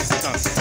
distance.